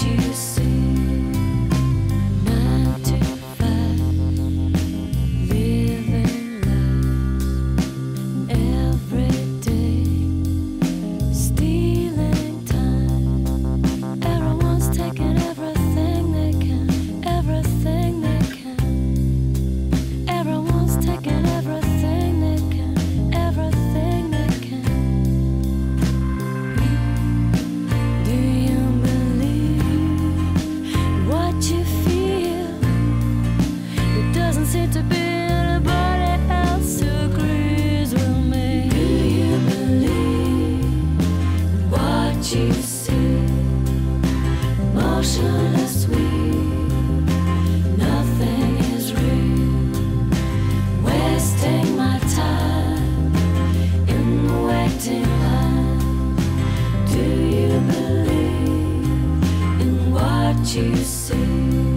you what you.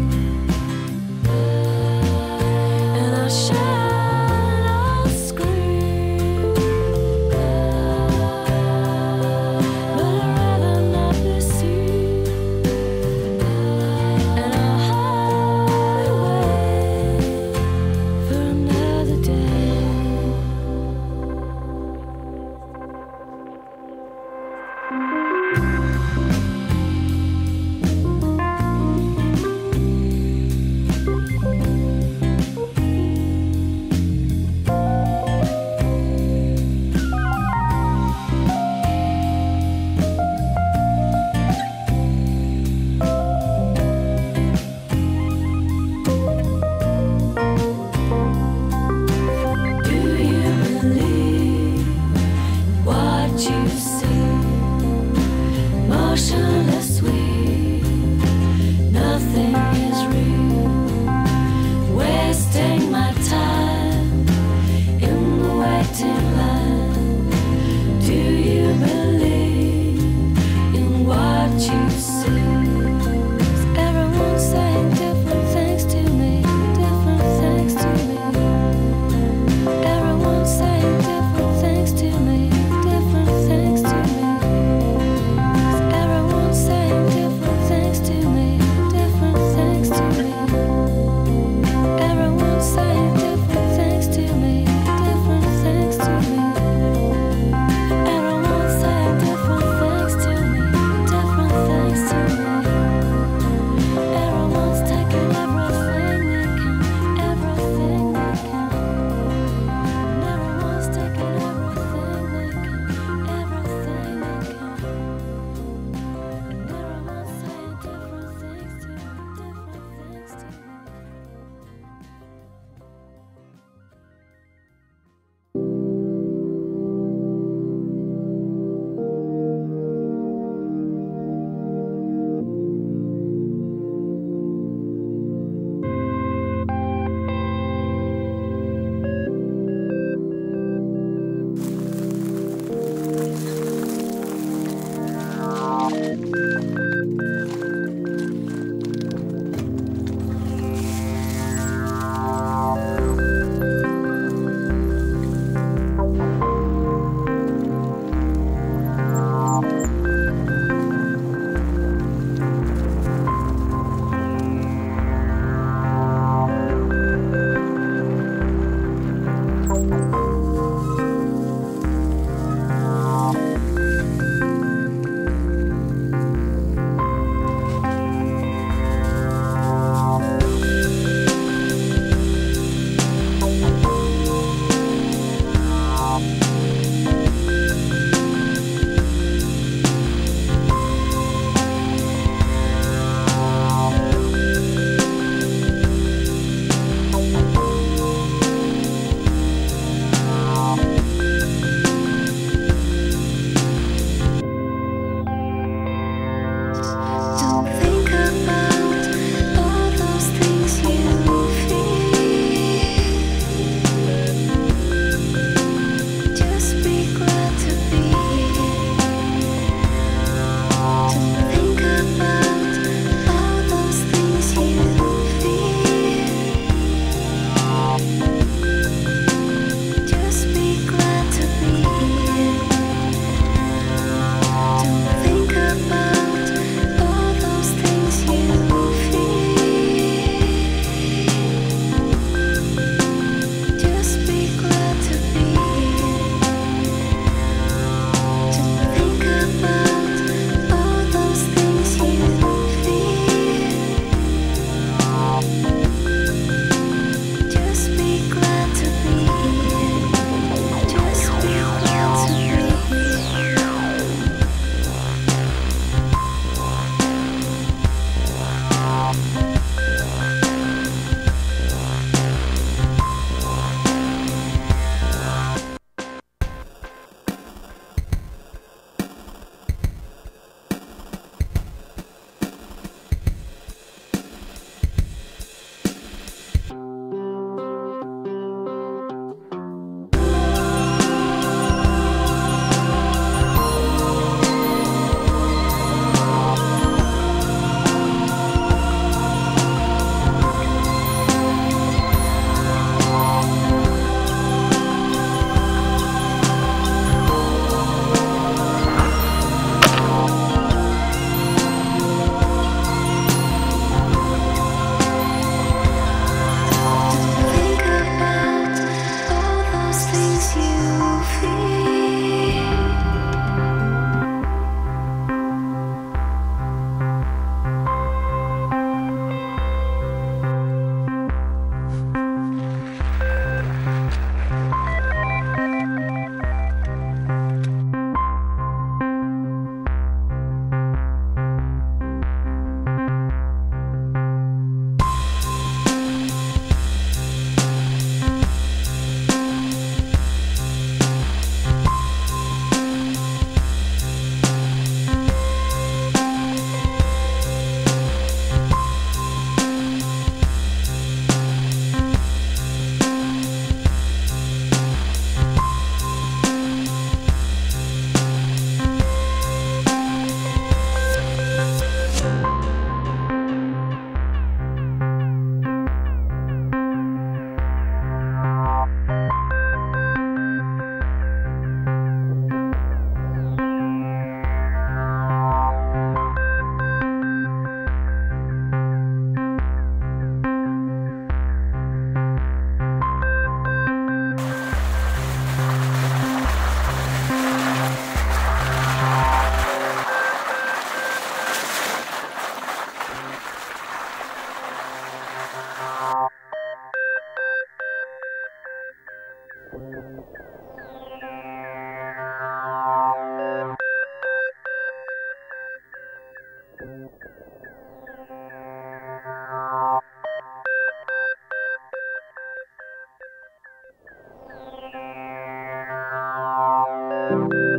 Thank